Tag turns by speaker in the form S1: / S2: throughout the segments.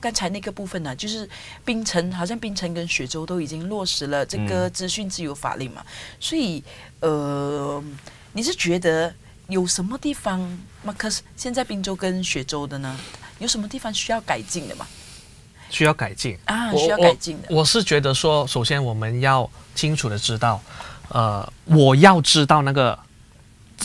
S1: 刚才那个部分呢，就是槟城，好像槟城跟雪州都已经落实了这个资讯自由法令嘛，所以呃，你是觉得有什么地方马克思现在滨州跟雪州的呢，有什么地方需要改进的吗？
S2: 需要改进
S1: 啊，需要改进的。
S2: 我是觉得说，首先我们要清楚的知道，呃，我要知道那个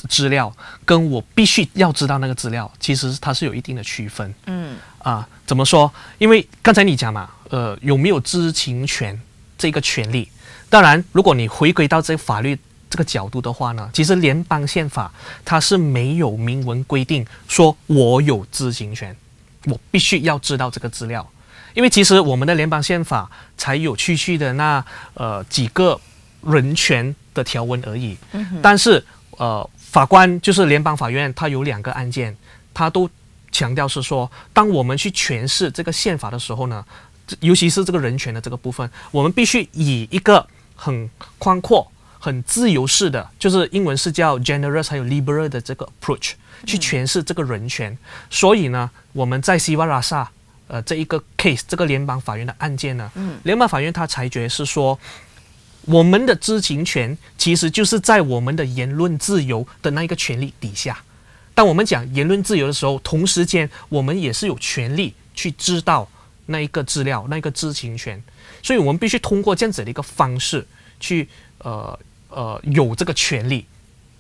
S2: 资料，跟我必须要知道那个资料，其实它是有一定的区分。嗯，啊，怎么说？因为刚才你讲嘛，呃，有没有知情权这个权利？当然，如果你回归到这个法律这个角度的话呢，其实联邦宪法它是没有明文规定说我有知情权，我必须要知道这个资料。因为其实我们的联邦宪法才有区区的那呃几个人权的条文而已，但是呃法官就是联邦法院，他有两个案件，他都强调是说，当我们去诠释这个宪法的时候呢，尤其是这个人权的这个部分，我们必须以一个很宽阔、很自由式的，就是英文是叫 generous 还有 liberal 的这个 approach 去诠释这个人权。所以呢，我们在西瓦拉萨。呃，这一个 case，这个联邦法院的案件呢，嗯，联邦法院他裁决是说，我们的知情权其实就是在我们的言论自由的那一个权利底下。当我们讲言论自由的时候，同时间我们也是有权利去知道那一个资料，那一个知情权。所以我们必须通过这样子的一个方式去，呃呃，有这个权利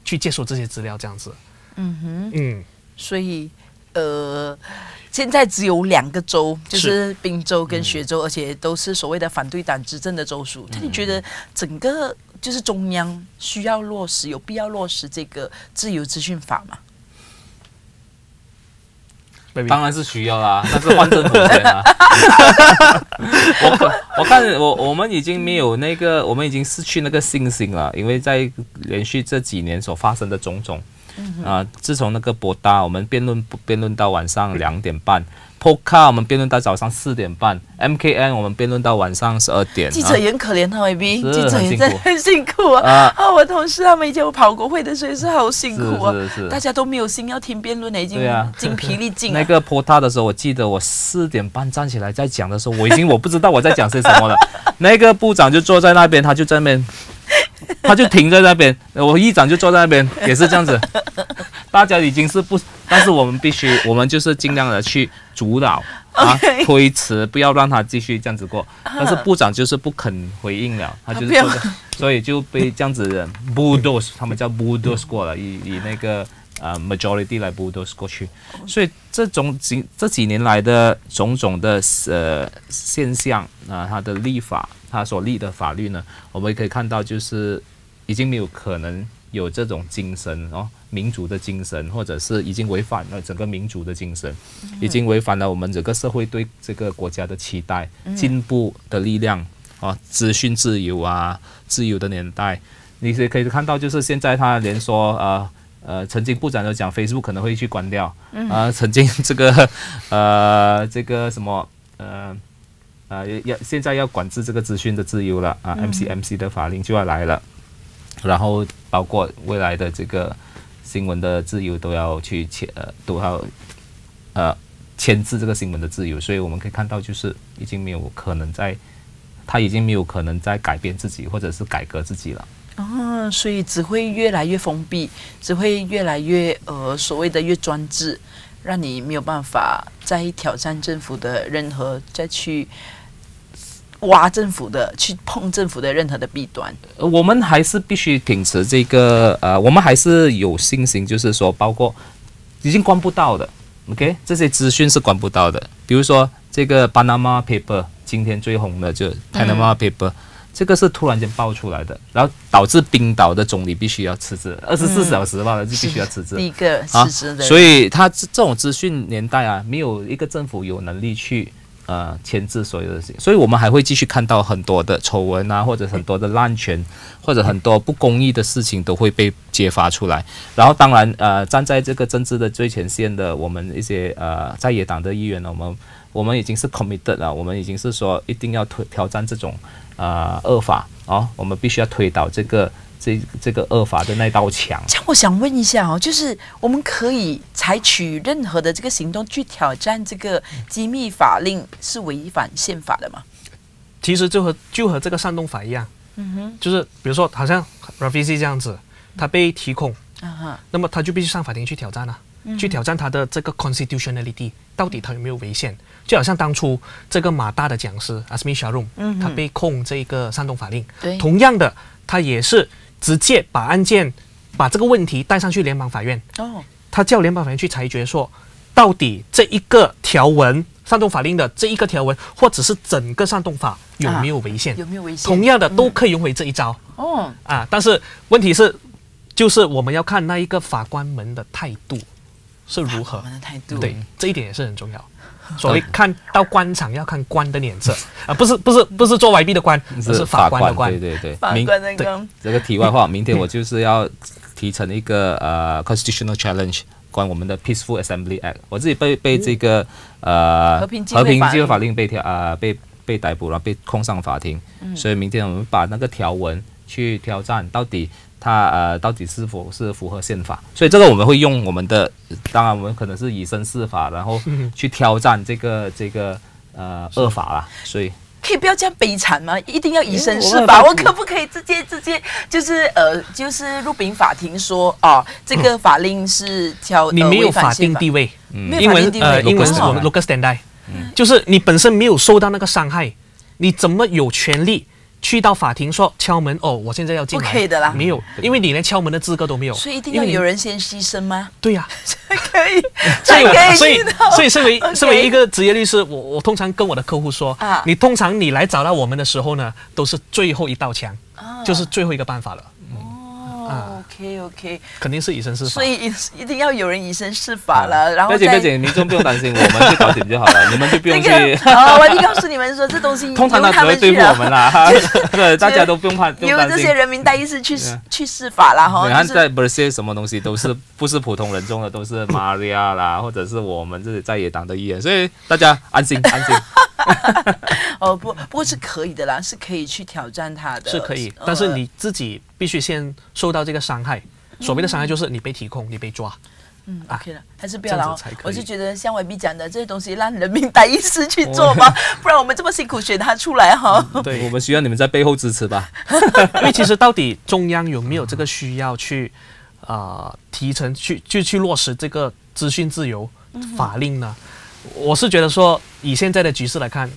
S2: 去接受这些资料，这样子。嗯
S1: 哼，嗯，所以。呃，现在只有两个州，就是滨州跟雪州，而且都是所谓的反对党执政的州属。那你觉得整个就是中央需要落实，有必要落实这个自由资讯法吗？
S3: 当然是需要啦，但是换政府先啊。我 我看我我们已经没有那个，我们已经失去那个信心了，因为在连续这几年所发生的种种。啊！自从那个博大，我们辩论辩论到晚上两点半；，Poka 我们辩论到早上四点半；，MKN 我们辩论到晚上十二点。
S1: 记者也很可怜啊，AB，记者也在很辛苦啊！啊，我同事他们以前我跑国会的时候是好辛苦啊，大家都没有心要听辩论了，已经精疲力尽。
S3: 那个坡大的时候，我记得我四点半站起来在讲的时候，我已经我不知道我在讲些什么了。那个部长就坐在那边，他就在那边。他就停在那边，我议长就坐在那边，也是这样子。大家已经是不，但是我们必须，我们就是尽量的去主导啊，推迟，不要让他继续这样子过。但是部长就是不肯回应了，他就是，所以就被这样子的 bulldoze，他们叫 bulldoze 过了，以以那个呃 majority 来 bulldoze 过去。所以这种几这几年来的种种的呃现象啊，他的立法。他所立的法律呢，我们可以看到，就是已经没有可能有这种精神哦，民族的精神，或者是已经违反了整个民族的精神，已经违反了我们整个社会对这个国家的期待，进步的力量啊，资讯自由啊，自由的年代，你也可以看到，就是现在他连说呃呃，曾经部长都讲，Facebook 可能会去关掉，啊，曾经这个 呃这个什么呃。啊，要现在要管制这个资讯的自由了啊！MCMC 的法令就要来了，然后包括未来的这个新闻的自由都要去签呃都要呃签字这个新闻的自由，所以我们可以看到，就是已经没有可能在，他已经没有可能在改变自己或者是改革自己了。
S1: 啊，所以只会越来越封闭，只会越来越呃所谓的越专制。让你没有办法再挑战政府的任何，再去挖政府的、去碰政府的任何的弊端。
S3: 我们还是必须秉持这个，呃，我们还是有信心，就是说，包括已经关不到的，OK，这些资讯是关不到的。比如说这个 Panama Paper，今天最红的就 Panama Paper。这个是突然间爆出来的，然后导致冰岛的总理必须要辞职，二十四小时吧，就必须要辞职。
S1: 第一个辞职的。
S3: 所以他这种资讯年代啊，没有一个政府有能力去呃牵制所有的事情，所以我们还会继续看到很多的丑闻啊，或者很多的 滥权，或者很多不公义的事情都会被揭发出来。然后当然呃，站在这个政治的最前线的我们一些呃在野党的议员呢，我们我们已经是 committed 了，我们已经是说一定要推挑战这种。啊，恶法哦，我们必须要推倒这个这这个恶法的那道墙。
S1: 这样我想问一下哦，就是我们可以采取任何的这个行动去挑战这个机密法令，是违反宪法的吗？
S2: 其实就和就和这个煽动法一样，
S1: 嗯哼，
S2: 就是比如说好像 Rafizi 这样子，他被提控，
S1: 啊哈，
S2: 那么他就必须上法庭去挑战啊，去挑战他的这个 constitutionality，到底他有没有违宪？就好像当初这个马大的讲师 Asmi Sharum，、
S1: 嗯
S2: 他被控这个煽动法令，
S1: 对，
S2: 同样的，他也是直接把案件把这个问题带上去联邦法院，
S1: 哦，
S2: 他叫联邦法院去裁决说，到底这一个条文煽动法令的这一个条文，或者是整个煽动法有没有违宪？
S1: 有没有违宪？
S2: 同样的都可以用回这一招、
S1: 哦，
S2: 啊，但是问题是，就是我们要看那一个法官们的态度是如何
S1: 我。们的态度，
S2: 对，这一点也是很重要。所谓看到官场要看官的脸色 啊，不是不是不是做外币的官，而是法官的官
S3: 对。对对，
S1: 法
S3: 明
S1: 官那个，
S3: 这个题外话，明天我就是要提成一个呃 constitutional challenge，关我们的 Peaceful Assembly Act。我自己被被这个呃
S1: 和平机会法令
S3: 和平机会法令被调啊、被被逮捕，然后被控上法庭。
S1: 嗯
S3: 所以明天我们把那个条文去挑战，到底它呃到底是否是符合宪法？所以这个我们会用我们的，当然我们可能是以身试法，然后去挑战这个这个呃恶法啦。所以
S1: 可以不要这样悲惨吗？一定要以身试法？我可不可以直接直接就是呃，就是入禀法庭说啊，这个法令是挑
S2: 你
S1: 呃
S2: 没有法定地位，
S1: 没有
S2: 英文
S1: 法定地位
S2: 呃英文是我们
S3: Local
S2: local standby，、就是你本身没有受到那个伤害，你怎么有权利去到法庭说敲门哦？我现在要进来，
S1: 不可以的啦。
S2: 没有，因为你连敲门的资格都没有，
S1: 所以一定要有人先牺牲吗？
S2: 对呀、
S1: 可以，
S2: 所以所以所以身为身为一个职业律师，我我通常跟我的客户说，
S1: 啊。
S2: 你通常你来找到我们的时候呢，都是最后一道墙，就是最后一个办法了，
S1: 哦，OK OK，
S2: 肯定是以身试法
S1: 所。以一一定要有人以身试法了，然后再
S3: 不要紧不要紧，民众不用担心，我们去搞点就好了，你们就不用去。
S1: 那个，哦，我一定告诉你们说，这东西
S3: 通常他
S1: 由他
S3: 只会对付我
S1: 们
S3: 啦，对，大家都不用怕，不用担心
S1: 由这些。人民代议士去去试法啦，哈，
S3: 你看在 b r a z i l 什么东西都是 不是普通人中的，都是 Maria 啦，或者是我们这里在野党的议员，所以大家安心安心。
S1: 哦不，不过是可以的啦，是可以去挑战他的，
S2: 是可以，
S1: 呃
S2: 但是你自己必须先受到这个伤害。所谓的伤害就是你被提控，你被抓。
S1: 嗯
S2: 啊
S1: OK 了，还是不要了。我是觉得像 YB 讲的这些东西，让人民代议士去做吧，不然我们这么辛苦选他出来哈。
S2: 对
S3: 我，们需要你们在背后支持吧。
S2: 因为其实到底中央有没有这个需要去呃提成去就去落实这个资讯自由法令呢？我是觉得说，以现在的局势来看，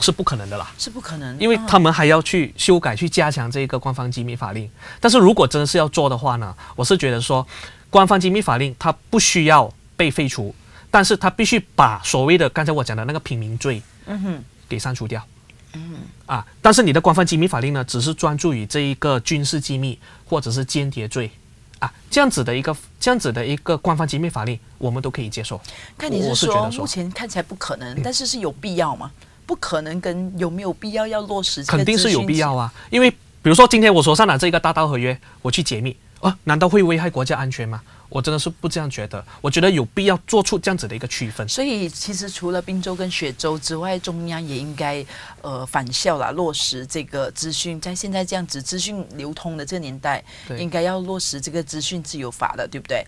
S2: 是不可能的啦。
S1: 是不可能，
S2: 因为
S1: 嗯
S2: 他们还要去修改、去加强这一个官方机密法令。但是如果真的是要做的话呢，我是觉得说，官方机密法令它不需要被废除，但是它必须把所谓的刚才我讲的那个平民罪
S1: 嗯哼，
S2: 给删除掉。嗯啊，但是你的官方机密法令呢，只是专注于这一个军事机密或者是间谍罪啊，这样子的一个这样子的一个官方机密法令，我们都可以接受。
S1: 看你是说目前看起来不可能，但是是有必要吗？不可能跟有没有必要要落实
S2: 肯定是有必要啊，因为比如说今天我手上拿这个大刀合约，我去解密，啊，难道会危害国家安全吗？我真的是不这样觉得，我觉得有必要做出这样子的一个区分。
S1: 所以其实除了滨州跟雪州之外，中央也应该呃返校啦，落实这个资讯，在现在这样子资讯流通的这个年代，应该要落实这个资讯自由法的，对不对？